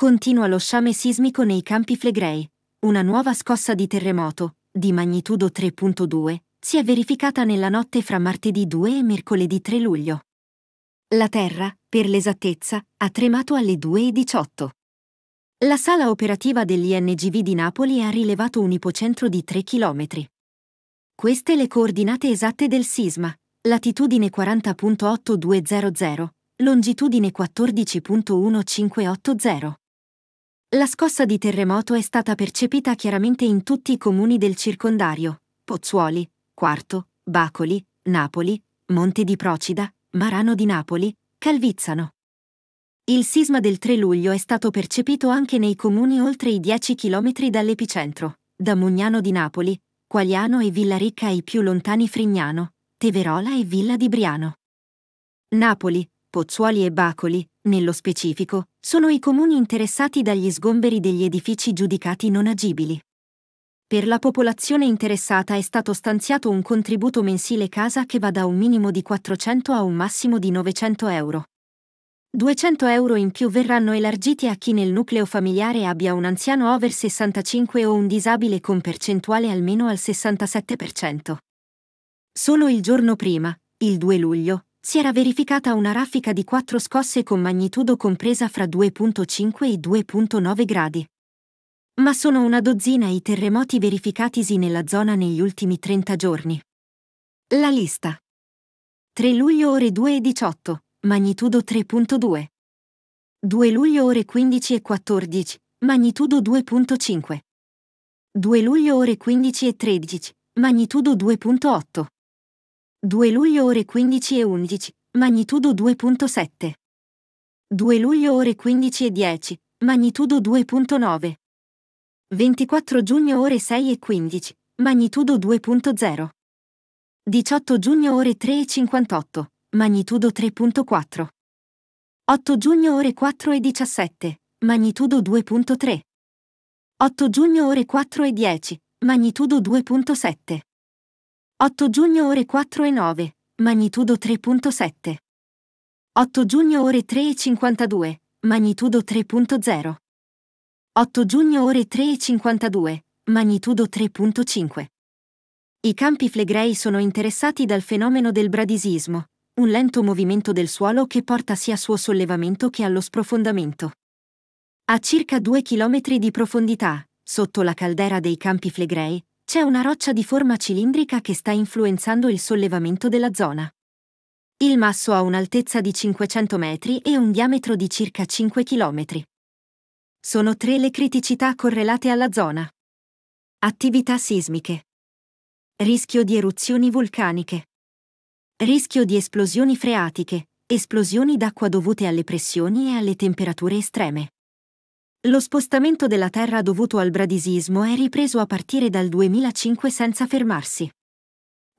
Continua lo sciame sismico nei campi Flegrei. Una nuova scossa di terremoto, di magnitudo 3.2, si è verificata nella notte fra martedì 2 e mercoledì 3 luglio. La Terra, per l'esattezza, ha tremato alle 2.18. La sala operativa dell'INGV di Napoli ha rilevato un ipocentro di 3 km. Queste le coordinate esatte del sisma. Latitudine 40.8200, longitudine 14.1580. La scossa di terremoto è stata percepita chiaramente in tutti i comuni del circondario, Pozzuoli, Quarto, Bacoli, Napoli, Monte di Procida, Marano di Napoli, Calvizzano. Il sisma del 3 luglio è stato percepito anche nei comuni oltre i 10 km dall'epicentro, da Mugnano di Napoli, Quagliano e Villaricca ai più lontani Frignano, Teverola e Villa di Briano. Napoli, Pozzuoli e Bacoli, nello specifico, sono i comuni interessati dagli sgomberi degli edifici giudicati non agibili. Per la popolazione interessata è stato stanziato un contributo mensile casa che va da un minimo di 400 a un massimo di 900 euro. 200 euro in più verranno elargiti a chi nel nucleo familiare abbia un anziano over 65 o un disabile con percentuale almeno al 67%. Solo il giorno prima, il 2 luglio, si era verificata una raffica di quattro scosse con magnitudo compresa fra 2.5 e 2.9 gradi. Ma sono una dozzina i terremoti verificatisi nella zona negli ultimi 30 giorni. La lista. 3 luglio ore 2 e 18, magnitudo 3.2. 2 luglio ore 15 e 14, magnitudo 2.5. 2 luglio ore 15 e 13, magnitudo 2.8. 2 luglio ore 15 e 11, magnitudo 2.7. 2 luglio ore 15 e 10, magnitudo 2.9. 24 giugno ore 6 e 15, magnitudo 2.0. 18 giugno ore 3 e 58, magnitudo 3.4. 8 giugno ore 4 e 17, magnitudo 2.3. 8 giugno ore 4 e 10, magnitudo 2.7. 8 giugno ore 4 e 9, magnitudo 3.7. 8 giugno ore 3 e 52, magnitudo 3.0. 8 giugno ore 3 e 52, magnitudo 3.5. I campi flegrei sono interessati dal fenomeno del bradisismo, un lento movimento del suolo che porta sia al suo sollevamento che allo sprofondamento. A circa 2 km di profondità, sotto la caldera dei campi flegrei, c'è una roccia di forma cilindrica che sta influenzando il sollevamento della zona. Il masso ha un'altezza di 500 metri e un diametro di circa 5 km. Sono tre le criticità correlate alla zona. Attività sismiche. Rischio di eruzioni vulcaniche. Rischio di esplosioni freatiche, esplosioni d'acqua dovute alle pressioni e alle temperature estreme. Lo spostamento della Terra dovuto al bradisismo è ripreso a partire dal 2005 senza fermarsi.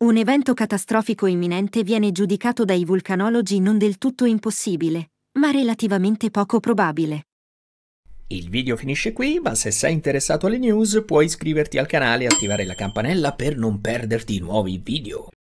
Un evento catastrofico imminente viene giudicato dai vulcanologi non del tutto impossibile, ma relativamente poco probabile. Il video finisce qui, ma se sei interessato alle news puoi iscriverti al canale e attivare la campanella per non perderti nuovi video.